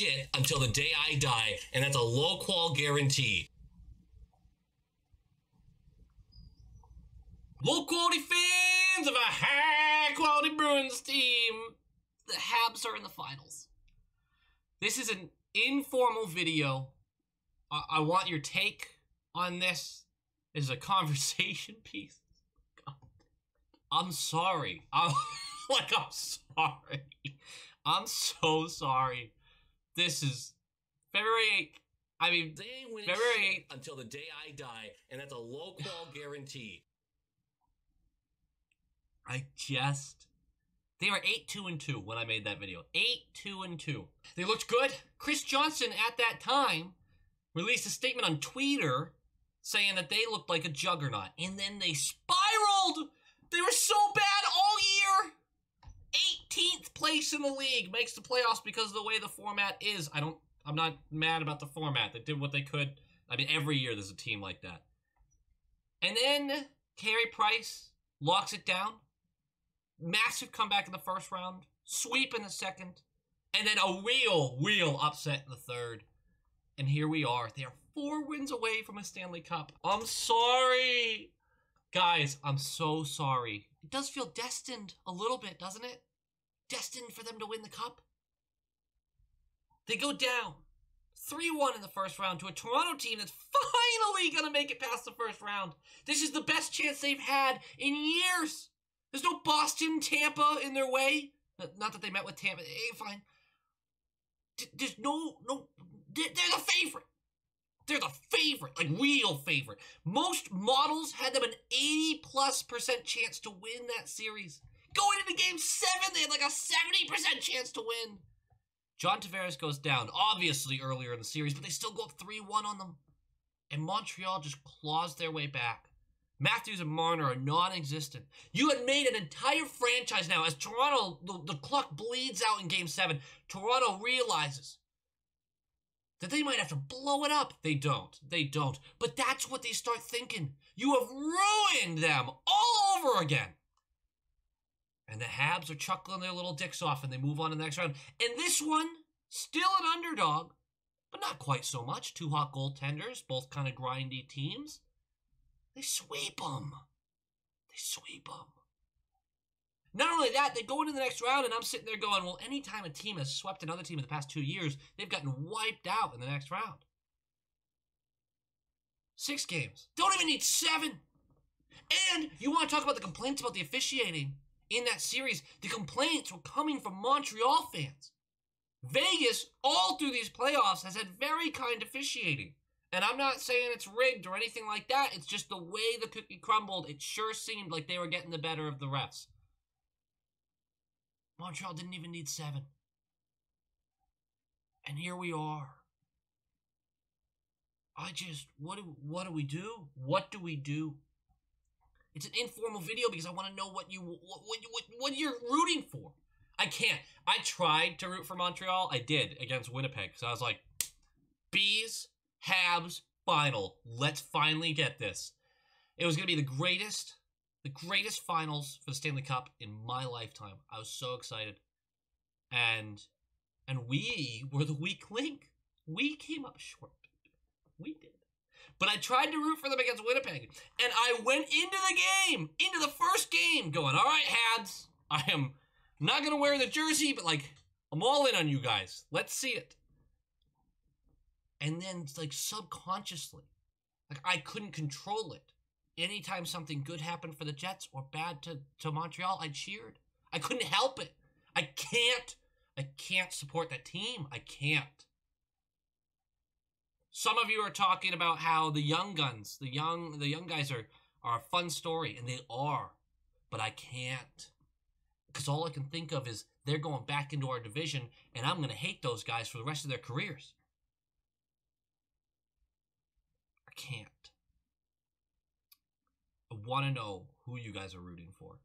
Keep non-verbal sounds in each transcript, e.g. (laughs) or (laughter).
shit until the day I die, and that's a low qual guarantee. Low quality fans of a high quality Bruins team. The Habs are in the finals. This is an informal video. I, I want your take on this. This is a (laughs) conversation piece. God. I'm sorry. (laughs) I'm like I'm sorry. I'm so sorry. This is February 8th. I mean, They ain't winning February shit until the day I die, and that's a low qual (sighs) guarantee. I just they were 8 2 and 2 when I made that video. 8 2 and 2. They looked good. Chris Johnston at that time released a statement on Twitter saying that they looked like a juggernaut. And then they spiraled. They were so bad all year. 18th place in the league makes the playoffs because of the way the format is. I don't I'm not mad about the format. They did what they could. I mean every year there's a team like that. And then Carey Price locks it down. Massive comeback in the first round, sweep in the second, and then a real, real upset in the third. And here we are. They are four wins away from a Stanley Cup. I'm sorry. Guys, I'm so sorry. It does feel destined a little bit, doesn't it? Destined for them to win the cup. They go down 3 1 in the first round to a Toronto team that's finally going to make it past the first round. This is the best chance they've had in years. There's no Boston, Tampa in their way. Not that they met with Tampa. Eh, fine. There's no, no. They're the favorite. They're the favorite, like real favorite. Most models had them an 80 plus percent chance to win that series. Going into game seven, they had like a 70% chance to win. John Tavares goes down, obviously earlier in the series, but they still go up 3 1 on them. And Montreal just claws their way back. Matthews and Marner are non existent. You had made an entire franchise now. As Toronto, the, the clock bleeds out in game seven, Toronto realizes that they might have to blow it up. They don't. They don't. But that's what they start thinking. You have ruined them all over again. And the Habs are chuckling their little dicks off and they move on to the next round. And this one, still an underdog, but not quite so much. Two hot goaltenders, both kind of grindy teams. They sweep them. They sweep them. Not only that, they go into the next round, and I'm sitting there going, well, anytime a team has swept another team in the past two years, they've gotten wiped out in the next round. Six games. Don't even need seven. And you want to talk about the complaints about the officiating in that series? The complaints were coming from Montreal fans. Vegas, all through these playoffs, has had very kind officiating. And I'm not saying it's rigged or anything like that. It's just the way the cookie crumbled. It sure seemed like they were getting the better of the refs. Montreal didn't even need seven. And here we are. I just what do what do we do? What do we do? It's an informal video because I want to know what you what what, what you're rooting for. I can't. I tried to root for Montreal. I did against Winnipeg. So I was like, B's, Habs, final. Let's finally get this. It was gonna be the greatest, the greatest finals for the Stanley Cup in my lifetime. I was so excited, and and we were the weak link. We came up short. We did. But I tried to root for them against Winnipeg, and I went into the game, into the first game, going, "All right, Habs, I am not gonna wear the jersey, but like I'm all in on you guys. Let's see it." And then, like subconsciously, like I couldn't control it. Anytime something good happened for the Jets or bad to to Montreal, I cheered. I couldn't help it. I can't. I can't support that team. I can't. Some of you are talking about how the young guns, the young the young guys are are a fun story and they are. But I can't. Cuz all I can think of is they're going back into our division and I'm going to hate those guys for the rest of their careers. I can't. I want to know who you guys are rooting for.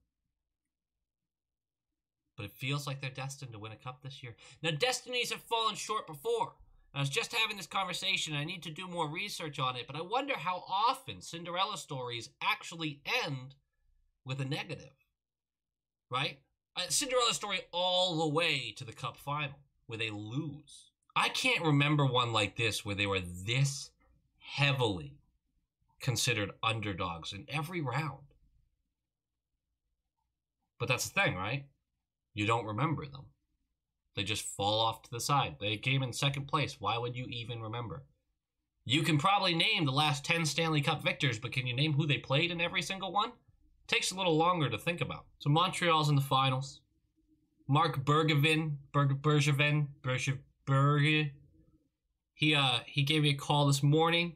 But it feels like they're destined to win a cup this year. Now, destinies have fallen short before. I was just having this conversation. I need to do more research on it, but I wonder how often Cinderella stories actually end with a negative. Right? Uh, a Cinderella story all the way to the cup final, where they lose. I can't remember one like this where they were this heavily considered underdogs in every round. But that's the thing, right? You don't remember them. They just fall off to the side. They came in second place. Why would you even remember? You can probably name the last 10 Stanley Cup victors, but can you name who they played in every single one? It takes a little longer to think about. So Montreal's in the finals. Marc Bergevin, Berg, Bergevin, Berge, he uh he gave me a call this morning.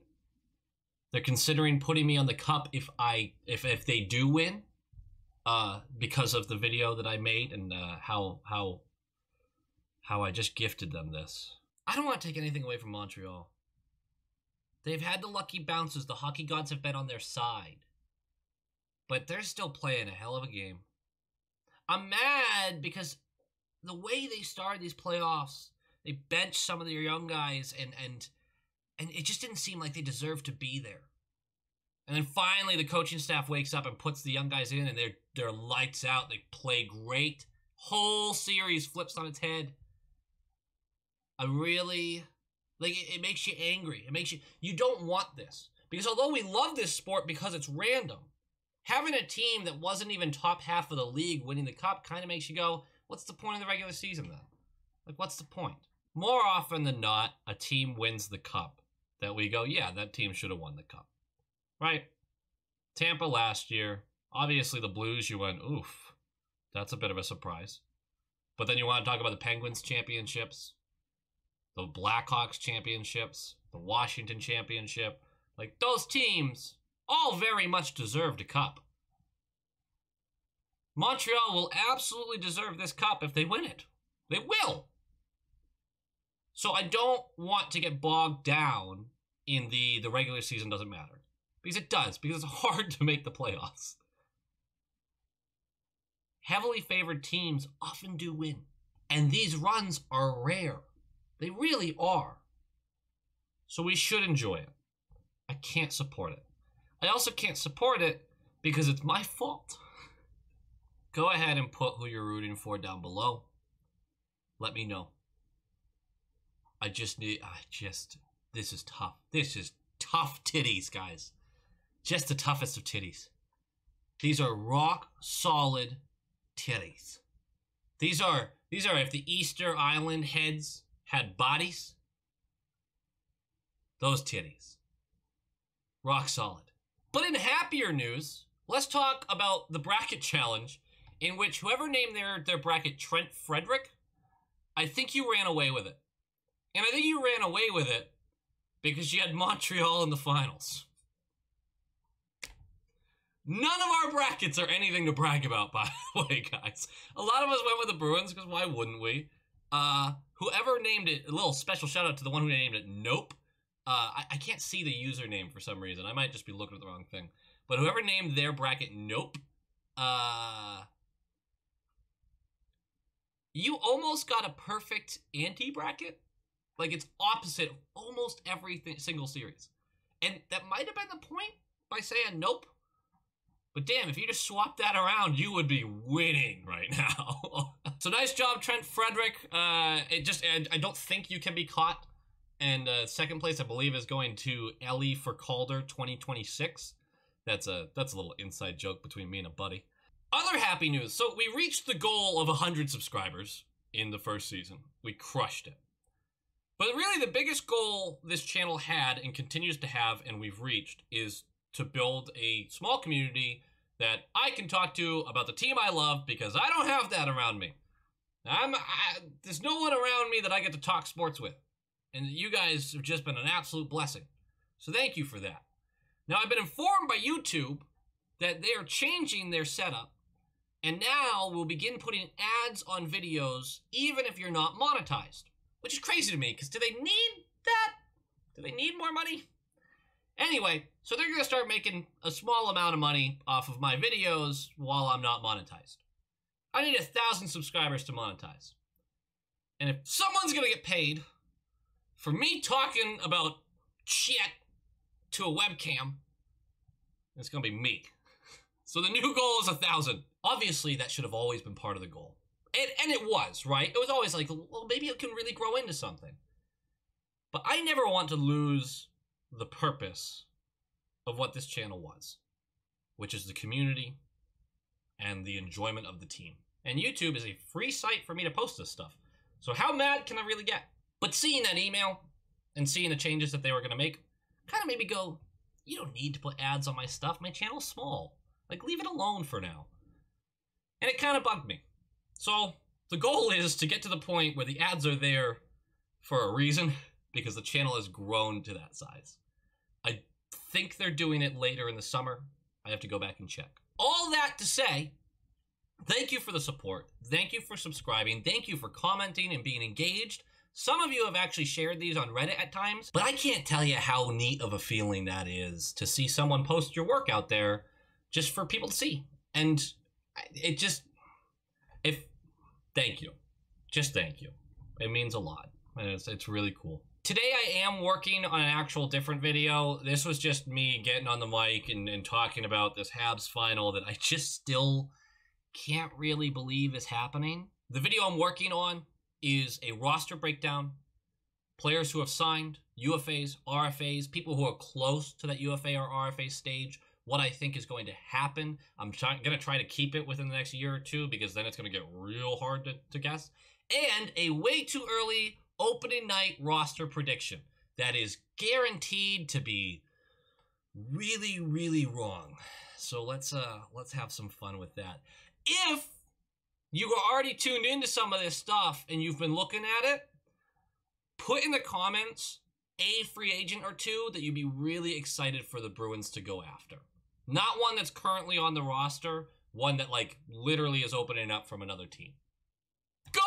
They're considering putting me on the cup if I if if they do win, uh, because of the video that I made and uh, how how how I just gifted them this. I don't want to take anything away from Montreal. They've had the lucky bounces. The hockey gods have been on their side. But they're still playing a hell of a game. I'm mad because the way they started these playoffs, they benched some of their young guys and and and it just didn't seem like they deserved to be there. And then finally the coaching staff wakes up and puts the young guys in and they're they're lights out. They play great. Whole series flips on its head. I really like it, it makes you angry. It makes you you don't want this. Because although we love this sport because it's random, having a team that wasn't even top half of the league winning the cup kind of makes you go, what's the point of the regular season then? Like, what's the point? More often than not, a team wins the cup that we go, yeah, that team should have won the cup. Right? Tampa last year, obviously the Blues, you went, oof, that's a bit of a surprise. But then you want to talk about the Penguins championships, the Blackhawks championships, the Washington championship. Like those teams all very much deserved a cup. Montreal will absolutely deserve this cup if they win it. They will. So I don't want to get bogged down in the the regular season doesn't matter. Because it does, because it's (laughs) hard to make the playoffs. Heavily favored teams often do win. And these runs are rare. They really are. So we should enjoy it. I can't support it. I also can't support it because it's my fault. (laughs) Go ahead and put who you're rooting for down below. Let me know. I just need, I just, this is tough. This is tough titties, guys. Just the toughest of titties. These are rock solid titties. These are, these are if the Easter Island heads had bodies, those titties. Rock solid. But in happier news, let's talk about the bracket challenge in which whoever named their, their bracket Trent Frederic, I think you ran away with it. And I think you ran away with it because you had Montreal in the finals. None of our brackets are anything to brag about, (laughs) by the way, guys. A lot of us went with the Bruins because why wouldn't we? Uh, whoever named it, a little special shout out to the one who named it Nope. Uh, I, I can't see the username for some reason. I might just be looking at the wrong thing. But whoever named their bracket Nope, uh, you almost got a perfect anti bracket. Like it's opposite of almost every single series. And that might have been the point by saying nope. But damn, if you just swap that around, you would be winning right (laughs) now. So nice job, Trent Frederic. Uh, it just, I don't think you can be caught and uh, second place, I believe, is going to Ellie for Calder 2026. That's a that's a little inside joke between me and a buddy. Other happy news. So we reached the goal of 100 subscribers in the first season. We crushed it. But really, the biggest goal this channel had and continues to have, and we've reached, is to build a small community that I can talk to about the team I love because I don't have that around me. I'm I, there's no one around me that I get to talk sports with. And you guys have just been an absolute blessing. So thank you for that. Now, I've been informed by YouTube that they are changing their setup, and now we'll begin putting ads on videos even if you're not monetized, which is crazy to me because do they need that? Do they need more money? Anyway, so they're going to start making a small amount of money off of my videos while I'm not monetized. I need a thousand subscribers to monetize. And if someone's to get paid, for me talking about shit to a webcam, it's gonna be me. So the new goal is a thousand. Obviously, that should have always been part of the goal. And, and it was, right? It was always like, well, maybe it can really grow into something. But I never want to lose the purpose of what this channel was, which is the community and the enjoyment of the team. And YouTube is a free site for me to post this stuff. So how mad can I really get? But seeing that email and seeing the changes that they were going to make kind of made me go, you don't need to put ads on my stuff. My channel's small. Like, leave it alone for now. And it kind of bugged me. So the goal (laughs) is to get to the point where the ads are there for a reason (laughs) because the channel has grown to that size. I think they're doing it later in the summer. I have to go back and check. All that to say, thank you for the support. Thank you for subscribing. Thank you for commenting and being engaged. Some of you have actually shared these on Reddit at times, but I can't tell you how neat of a feeling that is to see someone post your work out there just for people to see. And it just, if, thank you. Just thank you. It means a lot. And it's, it's really cool. Today I am working on an actual different video. This was just me getting on the mic and, and talking about this Habs final that I just still can't really believe is happening. The video I'm working on is a roster breakdown, players who have signed, UFAs, RFAs, people who are close to that UFA or RFA stage, what I think is going to happen. I'm going to try to keep it within the next year or two because then it's going to get real hard to, to guess. And a way too early opening night roster prediction that is guaranteed to be really, really wrong. So let's uh let's have some fun with that. If you are already tuned into some of this stuff and you've been looking at it, put in the comments a free agent or two that you'd be really excited for the Bruins to go after. Not one that's currently on the roster, one that like literally is opening up from another team. Go